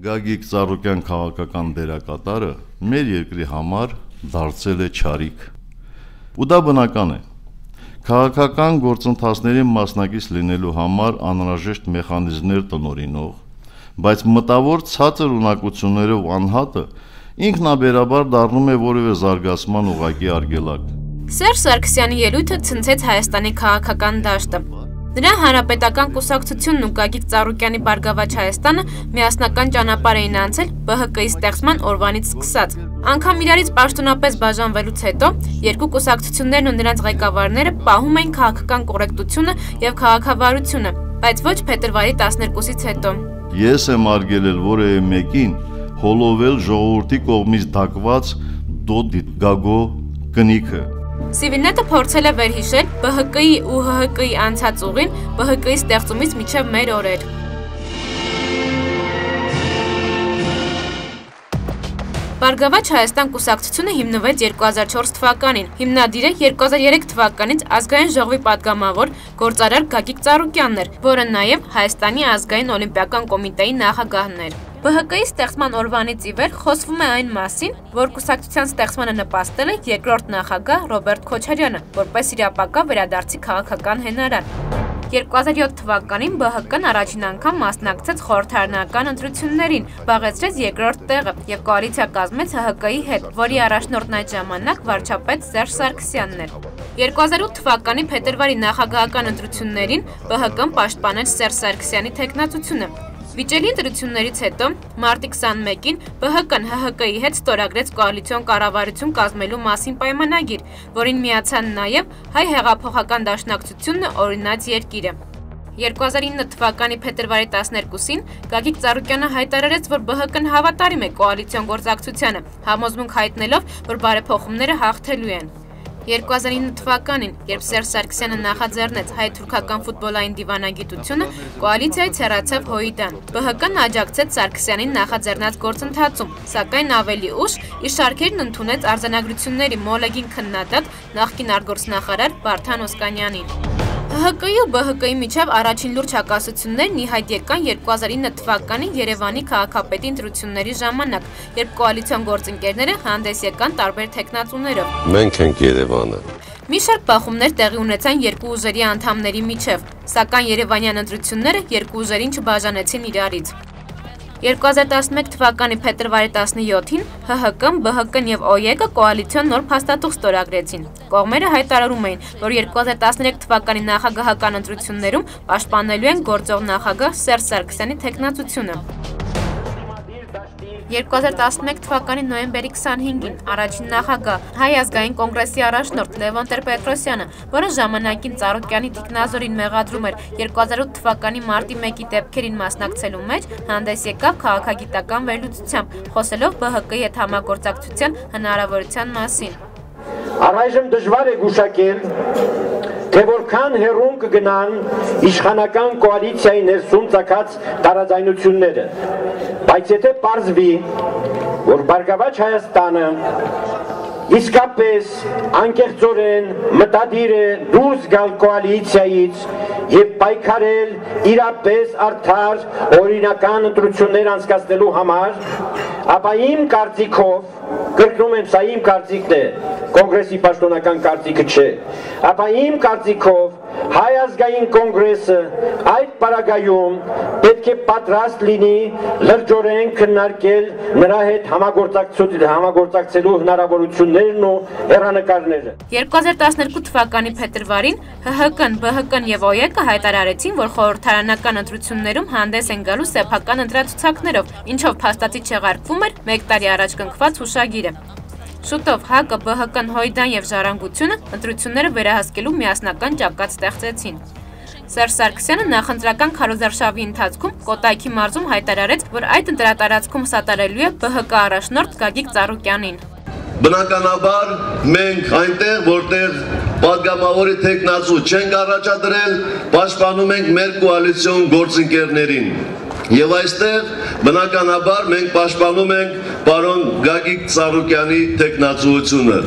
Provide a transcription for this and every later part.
Գագիկ Ծառուկյան քաղաքական դերակատարը մեր երկրի համար դարձել է ճարիք։ Ու դա բնական է։ Քաղաքական գործընթացների մասնակից լինելու համար անհրաժեշտ մեխանիզմներ տնորինող, բայց մտավոր ցածր ունակություններով անհատը ինքնաբերաբար դառնում է որևէ զարգացման ուղակի արգելակ։ Սերժ Սարգսյանի ելույթը ցնցեց Հայաստանի քաղաքական դաշտը։ Նրա հանրապետական կուսակցությունն ու Գագիկ Ծառուկյանի Բարգավաճ Հայաստանը միասնական ճանապարհ էին անցել ԲՀԿ-ի ստեղծման օրվանից սկսած։ Անկամ իրարից պաշտոնապես բաժանվելուց հետո երկու կուսակցություններն ու նրանց ղեկավարները պահում էին քաղաքական կոռեկտությունը եւ քաղաքավարությունը, բայց ոչ փետրվարի 12-ից հետո։ Ես եմ արգելել որևէ մեկին հոլովել ժողովրդի կողմից դակված դոդիտ գագո կնիքը Սիվինետը փորձել է վերհիշել ԲՀԿ-ի ու ՀՀԿ-ի անցած ուղին ԲՀԿ-ի ստեղծումից մինչև մեր օրեր։ Բարգավաճ Հայաստան կուսակցությունը հիմնվեց 2004 թվականին։ Հիմնադիրը 2003 թվականից ազգային ժողովի падգամավոր գործարար Գագիկ Ծառուկյանն էր, որը նաև Հայաստանի ազգային օլիմպիական կոմիտեի նախագահն էր։ ԲՀԿ-ի ստեղծման օրվանից ի վեր խոսվում է այն մասին, որ կուսակցության ստեղծմանը նպաստել է երկրորդ նախագահ Ռոբերտ Քոչարյանը, որպես իր ապակա վերադարձի քաղաքական հենարան։ 2007 թվականին ԲՀԿ-ն առաջին անգամ մասնակցեց խորհրդարանական ընտրություններին, զբաղեցրեց երկրորդ տեղը եւ կոալիցիա կազմեց ՀՀԿ-ի հետ, որի առաջնորդն այդ ժամանակ վարչապետ Սերժ Սարգսյանն էր։ 2008 թվականի փետրվարի նախագահական ընտրություններին ԲՀԿ-ն պաշտպանեց Սերժ Սարգսյանի թեկնածությունը, Վիճելի ընտրություններից հետո մարտի 21-ին ԲՀԿ-ն ՀՀԿ-ի հետ ստորագրեց կոալիցիոն կառավարություն կազմելու մասին պայմանագիր, որին միացան նաև հայ հեղափոխական դաշնակցությունն օրինաց երկիրը։ 2009 թվականի փետրվարի 12-ին Գագիկ Ծառուկյանը հայտարարեց, որ ԲՀԿ-ն հավատարիմ է կոալիցիոն գործակցությանը, համոզմունք հայտնելով, որ բարեփոխումները հաղթելու են։ 2009 թվականին, երբ Սերժ Սարգսյանը նախաձեռնեց հայ-թուրքական ֆուտբոլային դիվանագիտությունը, կոալիցիայից հեռացավ Հոյդան։ ԲՀԿ-ն աջակցեց Սարգսյանին նախաձեռնած գործընթացում, սակայն ավելի ուշ իր շարքերն ընդունեց արձանագրությունների մոլեգին քննադատ նախկին արտգործնախարար Վարդան Օսկանյանին։ ՀՀԿ-ի ու ԲՀԿ-ի միջև առաջին լուրջ հակասություններն ի հայտ եկան 2009 թվականի Երևանի քաղաքապետի ընտրությունների ժամանակ, երբ կոալիցիոն գործընկերները հանդես եկան տարբեր տեխնացուներով։ Մենք ենք Երևանը։ Մի շարք բախումներ տեղի ունեցան երկու ուժերի անդամների միջև, սակայն Երևանյան ընտրությունները երկու ուժերին չբաժանեցին իրարից։ 2011 թվականի փետրվարի 17-ին ՀՀԿ-ն, ԲՀԿ-ն եւ ՕԵԿ-ը կոալիցիոն նոր փաստաթուղթ ստորագրեցին։ Կողմերը հայտարարում էին, որ 2013 թվականի նախագահական ընտրություններում պաշտպանելու են գործող նախագահ Սերժ Սարգսյանի թեկնածությունը։ 2011 թվականի նոյեմբերի 25-ին առաջին նախագահ Հայ ազգային կոնգրեսի առաջնորդ Լևոն Տեր-Պետրոսյանը, որը ժամանակին Ծառուկյանի Տիկնազորին մեղադրում էր 2008 թվականի մարտի 1-ի դեպքերին մասնակցելու մեջ, հանդես եկավ քաղաքագիտական վերլուծությամբ, խոսելով ԲՀԿ-ի հետ համագործակցության հնարավորության մասին։ Առայժմ դժվար է գուշակել, թե որքան հերում կգնան իշխանական կոալիցիայի ներսում ցակած տարաձայնությունները։ Բայց եթե պարզվի, որ Բարգավաճ Հայաստանը իսկապես անկեղծորեն մտադիր է դուրս գալ կոալիցիայից եւ պայքարել իրապես արդար օրինական ընտրություններ անցկացնելու համար, ապա իմ կարծիքով, կրկնում եմ, սա իմ կարծիքն է, կոնգրեսի պաշտոնական կարծիքը չէ, ապա իմ կարծիքով Հայ ազգային կոնգրեսը այդ պարագայում պետք է պատրաստ լինի լրջորեն քննարկել նրա հետ համագործակցելու հնարավորություններն ու հերանեկարները։ 2012 թվականի փետրվարին ՀՀԿ-ն, ԲՀԿ-ն եւ ՕԵԿ-ը հայտարարեցին, որ խորհրդարանական ընտրություններում հանդես են գալու սեփական ընտրացուցակներով, ինչով փաստացի չեղարկվում էր 1 տարի առաջ կնքված հուշագիրը։ Շուտով ՀԱԿ-ը, ԲՀԿ-ն, Հոյդան եւ Ժառանգությունը ընտրությունները վերահսկելու միասնական ճակատ ստեղծեցին։ Սերժ Սարգսյանը նախընտրական քարոզարշավի ընթացքում Կոտայքի մարզում հայտարարեց, որ այդ ընտրատարածքում սատարելու է ԲՀԿ առաջնորդ Գագիկ Ծառուկյանին։ Բնականաբար մենք այնտեղ, որտեղ падգամավորի տեխնացու չենք առաջադրել, պաշտպանում ենք մեր կոալիցիոն գործընկերներին։ Եվ այստեղ բնականաբար մենք պաշտպանում ենք պարոն Գագիկ Ծառուկյանի տեխնացուությունը։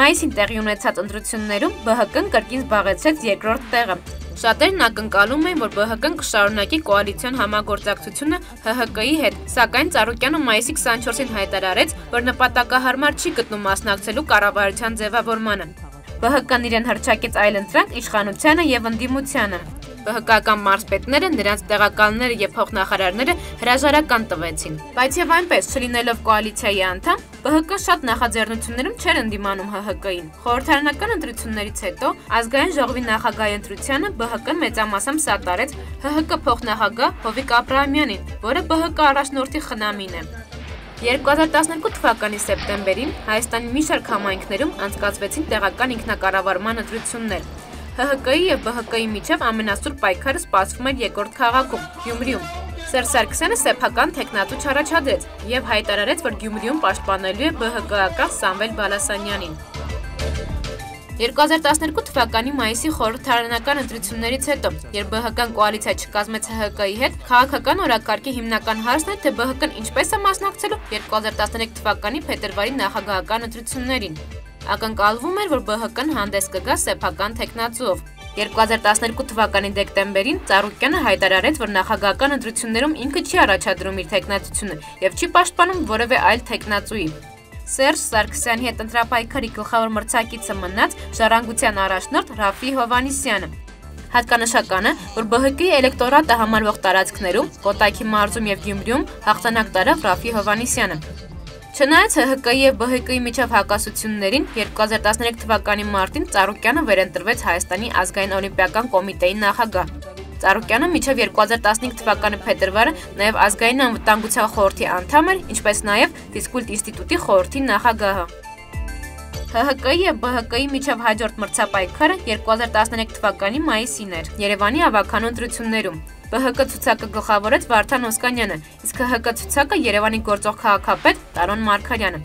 Մայիսին տեղի ունեցած ընտրություններում ԲՀԿ-ն կրկին զբաղեցրեց երկրորդ տեղը։ Շատերն ակնկալում են, որ ԲՀԿ-ն կշարունակի կոալիցիոն համագործակցությունը ՀՀԿ-ի հետ, սակայն Ծառուկյանը մայիսի 24-ին հայտարարեց, որ նպատակահարմար չի գտնում մասնակցելու կառավարության ձևավորմանը։ ԲՀԿ-ն իրեն հրճակեց այլ ընտրանք իշխանությանը եւ ընդդիմությանը։ ԲՀԿ-ական մարզպետները, նրանց տեղակալները եւ փոխնախարարները հրաժարական տվեցին։ Բայց եւ այնպես, չլինելով կոալիցիայի անդամ, ԲՀԿ շատ նախաձեռնություններում չէր ընդդիմանում ՀՀԿ-ին։ Խորհրդարանական ընտրություններից հետո ազգային ժողովի նախագահի ընտրությանը ԲՀԿ-ն մեծամասամբ սատարեց ՀՀԿ փոխնախագահ Հովիկ Աբրահամյանին, որը ԲՀԿ առաջնորդի խնամին է։ 2012 թվականի սեպտեմբերին Հայաստանի մի շարք համայնքներում անցկացվեցին տեղական ինքնակառավարման ընտրություններ։ ՀՀԿ-ի եւ ԲՀԿ-ի միջև ամենասուր պայքարը սպասվում էր երկրորդ քաղաքում՝ Գյումրիում։ Սերժ Սարգսյանը սեփական տեխնատու չառաջադրեց եւ հայտարարեց, որ Գյումրիում պաշտպանելու է ԲՀԿ-ական Սամվել Բալասանյանին։ 2012 թվականի մայիսի խորհրդարանական ընտրություններից հետո, երբ ԲՀԿ-ն կոալիցիա չկազմեց ՀՀԿ-ի հետ, քաղաքական օրակարգի հիմնական հարցն էր, թե ԲՀԿ-ն ինչպես է մասնակցելու 2013 թվականի փետրվարի նախագահական ընտրություններին։ Ակնկալվում էր, որ ԲՀԿ-ն հանդես կգա սեփական տեխնացուով։ 2012 թվականի դեկտեմբերին Ծառուկյանը հայտարարեց, որ նախագահական ընտրություններում ինքը չի առաջադրում իր տեխնացությունը եւ չի պաշտպանում որևէ այլ տեխնացուի։ Սերժ Սարգսյանի հետ ընտրապայքարի գլխավոր մրցակիցը մնաց Ժառանգության առաջնորդ Ռաֆի Հովանիսյանը։ Հատկանշական է, որ ԲՀԿ-ի էլեկտորատը համարվող տարածքներում, Կոտայքի մարզում եւ Գյումրիում հաղթանակ տարավ Ռաֆի Հովանիսյանը։ Չնայած ՀՀԿ-ի եւ ԲՀԿ-ի միջև հակասություններին 2013 թվականի մարտին Ծառուկյանը վերընտրվեց Հայաստանի ազգային օլիմպիական կոմիտեի նախագահ։ Ծառուկյանը մինչև 2015 թվականի փետրվարը նաև ազգային անվտանգության խորհրդի անդամ էր, ինչպես նաև ֆիզկուլտ ինստիտուտի խորհրդի նախագահը։ ՀՀԿ-ի եւ ԲՀԿ-ի միջև հաջորդ մրցապայքարը 2013 թվականի մայիսին էր Երևանի ավականու ընտրություններում։ ԲՀԿ ցուցակը գլխավորեց Վարդան Օսկանյանը, իսկ ՀՀԿ ցուցակը Երևանի գործող քաղաքապետ Տարոն Մարկարյանը։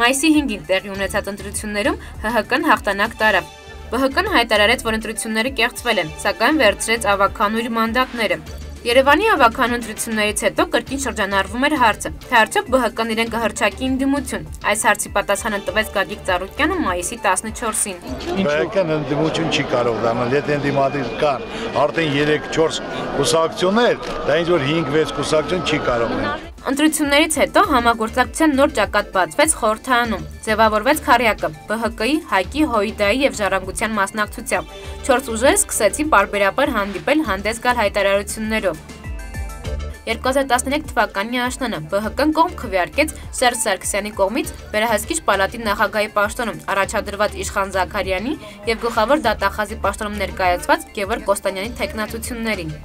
Մայիսի 5-ին տեղի ունեցած ընտրություններում ՀՀԿ-ն հաղթանակ տարավ։ ԲՀԿ-ն հայտարարեց, որ ընտրությունները կեղծվել են, սակայն վերցրեց ավականու իր մանդատները։ Երևանի ավականու ընտրություններից հետո կրկին շրջանառվում էր հարցը, թե արդյոք ԲՀԿ-ն իրեն կհրճակի ընդդիմություն։ Այս հարցի պատասխանը տվեց Գագիկ Ծառուկյանը մայիսի 14-ին։ ԲՀԿ-ն ընդդիմություն չի կարող դառնալ, եթե ընդդիմադիր կան արդեն 3-4 կուսակցություններ, դա ինչ որ 5-6 կուսակցություն չի կարող լինել։ Ընտրություններից հետո համագործակցության նոր ճակատ բացվեց խորհրդանում։ Ձևավորվեց քարյակը ԲՀԿ-ի, Հայկի, ՀՅԴ-ի եւ Ժառանգության մասնակցությամբ։ Չորս ուժերը սկսեցին parberabar հանդիպել հանդես գալ հայտարարություններով։ 2013 թվականի աշնանը ԲՀԿ-ն կողմ քվեարկեց Սերժ Սարգսյանի կողմից Վերահսկիչ պալատի նախագահի պաշտոնում առաջադրված Իշխան Զաքարյանի եւ գլխավոր դատախազի պաշտոնում ներկայացված Գևոր Կոստանյանի տեխնատություններին։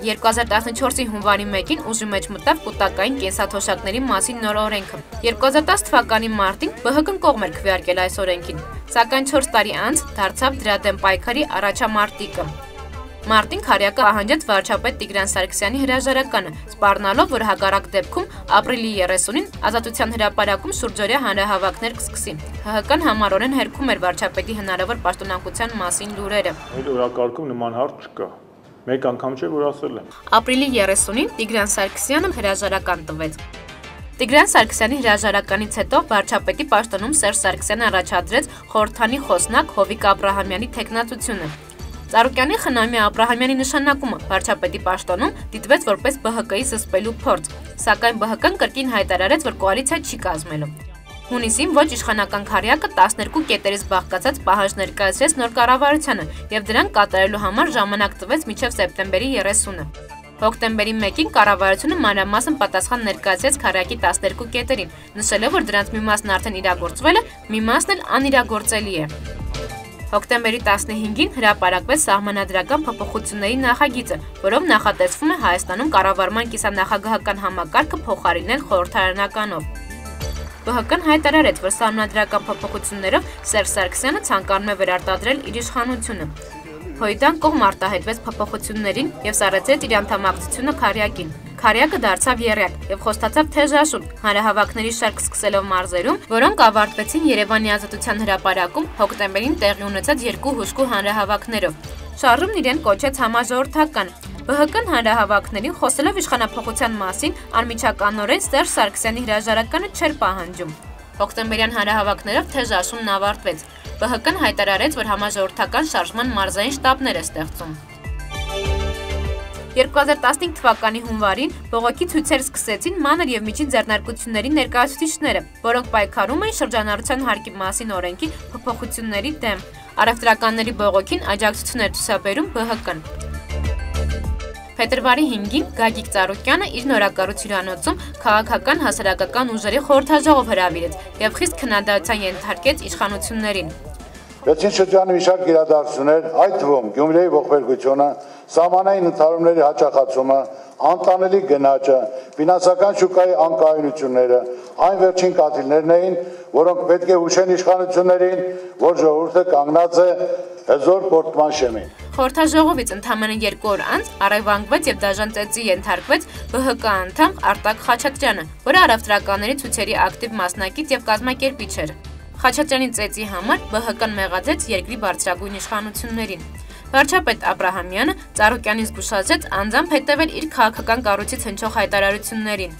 2014-ի հունվարի 1-ին ուժի մեջ մտավ կൂട്ടակային կենսաթոշակների մասին նոր օրենքը։ 2010 թվականի մարտին ԲՀԿ-ն կողմ էր քվեարկել այս օրենքին, սակայն 4 տարի անց դարձավ դրա դեմ պայքարի առաջամարտիկը։ Մարտին Խարյակը ահանջեց վարչապետ Տիգրան Սարգսյանի հրաժարականը, սպառնալով, որ հակառակ դեպքում ապրիլի 30-ին Ազատության հրապարակում շուրջօրյա հանրահավաքներ կսկսի։ ՀՀԿ-ն համառորեն հերքում էր վարչապետի հնարավոր պաշտոնակության մասին լուրերը։ Այլ օրակարգում նման հարց չկա։ Մեկ անգամ չէ, որ ասել եմ։ Ապրիլի 30-ին Տիգրան Սարգսյանը հրաժարական տվեց։ Տիգրան Սարգսյանի հրաժարականից հետո վարչապետի պաշտոնում Սերժ Սարգսյանը առաջադրեց խորհրդանի խոսնակ Հովիկ Աբրահամյանի տեխնատությունը։ Ծառուկյանի խնամի Աբրահամյանի նշանակումը վարչապետի պաշտոնում դիտվեց որպես ԲՀԿ-ի զսպելու փորձ, սակայն ԲՀԿ-ն կրկին հայտարարեց, որ կոալիցիա չի կազմելու։ Հունիսին ոչ իշխանական քարյակը 12 կետերից բաղկացած պահանջ ներկայացրեց նոր կառավարությանը եւ դրան կատարելու համար ժամանակ տվեց մինչեւ սեպտեմբերի 30-ը։ Հոկտեմբերի 1-ին կառավարությունը մանրամասն պատասխան ներկայացրեց քարյակի 12 կետերին, նշելով, որ դրանց մի մասն արդեն իրագործվել է, մի մասն էլ անիրագործելի է։ Հոկտեմբերի 15-ին հրապարակվեց սահմանադրական փոփոխությունների նախագիծը, որով նախատեսվում է Հայաստանում կառավարման կիսանախագահական համակարգը փոխարինել խորհրդարանականով։ ԲՀԿ-ն հայտարարեց, որ սահմանադրական փոփոխություններով Սերժ Սարգսյանը ցանկանում է վերարտադրել իր իշխանությունը։ Հույդան կողմ արտահայտվեց փոփոխություններին եւ սառեցրեց իր անդամակցությունը Քարյակին։ Քարյակը դարձավ երեք եւ խոստացավ թեժաշուն հանրահավաքների շարք սկսելով մարզերում, որոնք ավարտվեցին Երևանի ազատության հրապարակում հոկտեմբերին տեղի ունեցած երկու հուժկու հանրահավաքներով։ Շարժումն իրեն կոչեց համաժողովրդական, ԲՀԿ-ն հանրահավաքներին խոսելով իշխանապողության մասին անմիջականորեն Սերժ Սարգսյանի հրաժարականը չէր պահանջում։ Հոկտեմբերյան հանրահավաքներով թեժ աշունն ավարտվեց։ ԲՀԿ-ն հայտարարեց, որ համաժողովրդական շարժման մարզային շտաբներ է ստեղծում։ 2015 թվականի հունվարին բողոքի ցույցեր սկսեցին մանր եւ միջին ձեռնարկությունների ներկայացուցիչները, որոնք պայքարում էին շրջանառության հարկի մասին օրենքի փոփոխությունների դեմ։ Առևտրականների բողոքին աջակցություն էր ցուսաբերում ԲՀԿ-ն։ Փետրվարի 5-ին Գագիկ Ծառուկյանը իր նորակառույց հյուրանոցում քաղաքական հասարակական ուժերի խորհրդաժողով հրավիրեց եւ խիստ քննադատության ենթարկեց իշխանություններին։ Վերջին շրջանի մի շարք իրադարձություններ, այդ թվում Գյումրիի ողբերգությունը, սահմանային ընդհարումների հաճախացումը, անտանելի գնաճը, ֆինանսական շուկայի անկայունությունները, այն վերջին կաթիլներն էին, որոնք պետք է հուշեն իշխանություններին, որ ժողովուրդը կանգնած է հզոր պորտման շեմին։ Խորհրդաժողովից ընդամենը 2 օր անց առևանգվեց եւ դաժան ծեծի ենթարկվեց ԲՀԿ անդամ Արտակ Խաչատրյանը, որը առևտրականների ցույցերի ակտիվ մասնակից եւ կազմակերպիչ էր։ Խաչատրյանի ծեծի համար ԲՀԿ-ն մեղադրեց երկրի բարձրագույն իշխանություններին։ Վարչապետ Աբ รา համյանը Ծառուկյանին զգուշացրեց անձամբ հետևել իր քաղաքական կառույցից հնչող հայտարարություններին։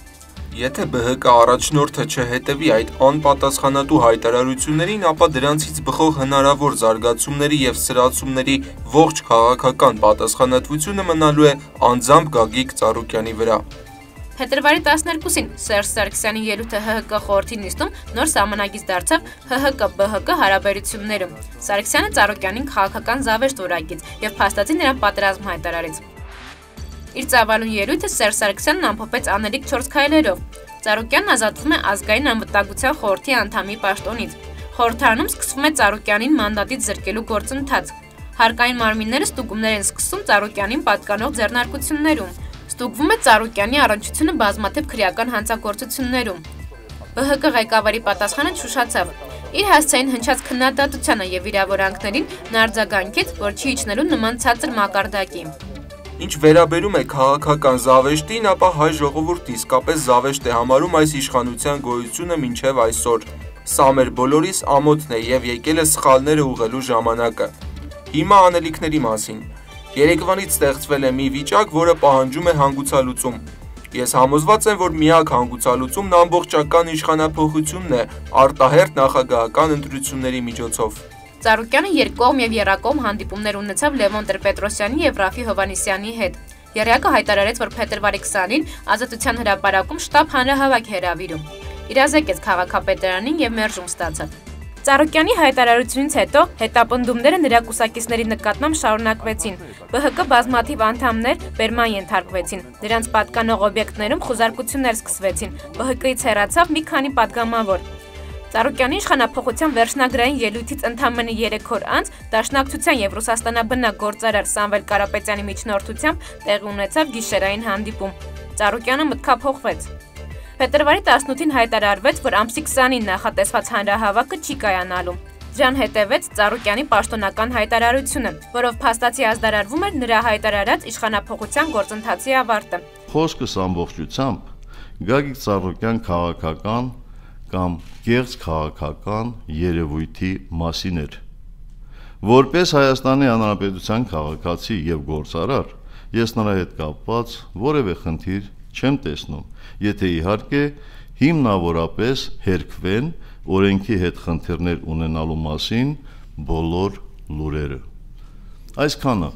Եթե ԲՀԿ առաջնորդը չհետևի այդ անպատասխանատու հայտարարություններին, ապա դրանցից բխող հնարավոր զարգացումների եւ սրացումների ողջ քաղաքական պատասխանատվությունը մնալու է անձամբ Գագիկ Ծառուկյանի վրա։ Փետրվարի 12-ին Սերժ Սարգսյանի ելույթը ՀՀԿ խորհրդի նիստում նոր սահմանագիծ դարձավ ՀՀԿ-ԲՀԿ հարաբերություններում։ Սարգսյանը Ծառուկյանին քաղաքական զավեշտ որակից եւ փաստացի նրան պատերազմ հայտարարեց։ Իր ծավալուն ելույթը Սերժ Սարգսյանն ամփոփեց անելիք 4 քայլերով։ Ծառուկյանն ազատվում է ազգային անվտանգության խորհրդի անդամի պաշտոնից։ Խորհրդարանում սկսվում է Ծառուկյանին մանդատից զրկելու գործընթաց։ Հարկային մարմինները ստուգումներ են սկսում Ծառուկյանին պատկանող ձեռնարկություններում։ Ստուգվում է Ծառուկյանի առնչությունը բազմաթիվ քրեական հանցագործություններում։ ԲՀԿ ղեկավարի պատասխանը շուշացավ։ Իր հասցեին հնչած քննադատությանը եւ վիրավորանքներին նա արձագանքեց, որ չի իջնելու նման ցածր մակարդակի։ Ինչ վերաբերում է քաղաքական զավեշտին, ապա հայ ժողովուրդը իսկապես զավեշտ է համարում այս իշխանության գոյությունը մինչև այսօր։ Սա մեր բոլորիս ամոթն է եւ եկել է սխալները ուղղելու ժամանակը։ Հիմա անելիքների մասին։ Երեկվանից ստեղծվել է մի վիճակ, որը պահանջում է հանգուցալուծում։ Ես համոզված եմ, որ միակ հանգուցալուծումն ամբողջական իշխանապողությունն է արտահերտ նախագահական ընտրությունների միջոցով։ Ծառուկյանը երկկողմ եւ երակողմ հանդիպումներ ունեցավ Լևոն Տրպետրոսյանի եւ Ռաֆի Հովանիսյանի հետ։ Երակը հայտարարեց, որ փետրվարի 20-ին Ազատության հրապարակում շտաբ հանրահավաք հրավիրում։ Իրազեկեց քաղաքապետարանին եւ մերժում ստացավ։ Ծառուկյանի հայտարարությունից հետո հետապնդումները նրա կուսակիցների նկատմամբ շարունակվեցին։ ԲՀԿ բազմաթիվ անդամներ բերման ենթարկվեցին։ Նրանց պատկանող օբյեկտներում խոզարկություններ սկսվեցին։ ԲՀԿ-ից հեռացավ մի քանի падգամավոր։ Ծառուկյանի իշխանապողության վերջնագրային ելույթից ընդամենը 3 օր անց Դաշնակցության եւ Ռուսաստանաբնակ գործարար Սամվել Կարապետյանի միջնորդությամբ տեղի ունեցավ գիշերային հանդիպում։ Ծառուկյանը մտքափոխվեց։ Փետրվարի 18-ին հայտարարվեց, որ ամսի 20-ին նախատեսված հանրահավաքը չի կայանալու։ Դրան հետևեց Ծառուկյանի պաշտոնական հայտարարությունը, որով փաստացի ազդարարվում էր նրա հայտարարած իշխանապողության գործընթացի ավարտը։ Խոսքս ամբողջությամբ Գագիկ Ծառուկյան քաղաքական կամ գեղձ քաղաքական երևույթի մասին էր։ Որպես Հայաստանի Հանրապետության քաղաքացի եւ գործարար, ես նրա հետ կապված որևէ խնդիր չեմ տեսնում, եթե իհարկե հիմնավորապես հերքվեն օրենքի հետ խնդիրներ ունենալու մասին բոլոր լուրերը։ Այսքանը